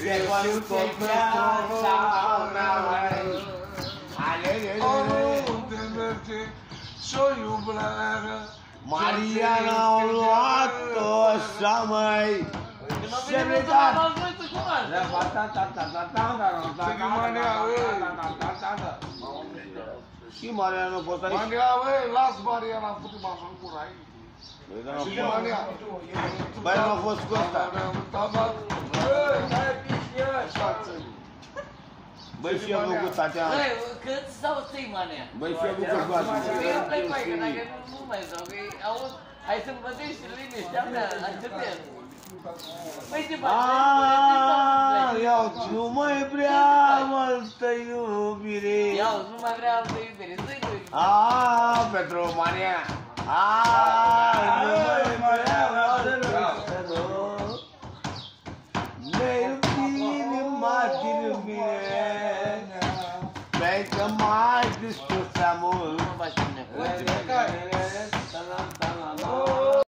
Se cuando viața mea Ale, Oriunde merge și-o iuberea Mariana au luat-o așa mai Când am Se venit vede. la am vrut să cunoaște. Și Mariana nu poți aici? Mania, băi, las Mariana, fute mă așa în gura ei. Băi, dar nu Și pot. Mania. Băi, nu a fost cu ăsta. Băi, și eu cu Tatiana. Băi, cât sau ții, manea? Băi, și eu cu Cosmașu. Eu îmi plec mai, că dacă nu, nu mai stau, că auzi, hai să mă duci și liniștea mea, așteptăm. Păi ce faci? Aaaa, iau, nu mai prea multă iubire. Iau, nu mai vreau altă iubire, zi lui. Aaaa, pentru Maria. Aaaa, nu mai prea multă iubire. Ne iubim, inima din iubire. Vem, tamo mais, bicho, amor. Não vai.